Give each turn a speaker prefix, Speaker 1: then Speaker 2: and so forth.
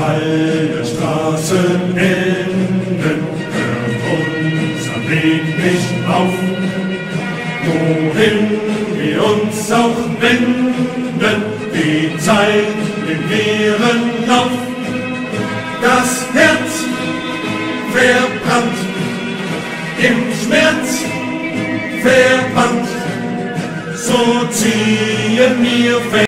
Speaker 1: halben Straßen enden, hört unser Weg nicht auf. Wohin wir uns auch wenden, die Zeit im leeren Lauf. Das Herz verbrannt, im Schmerz verbrannt, so ziehen wir weg.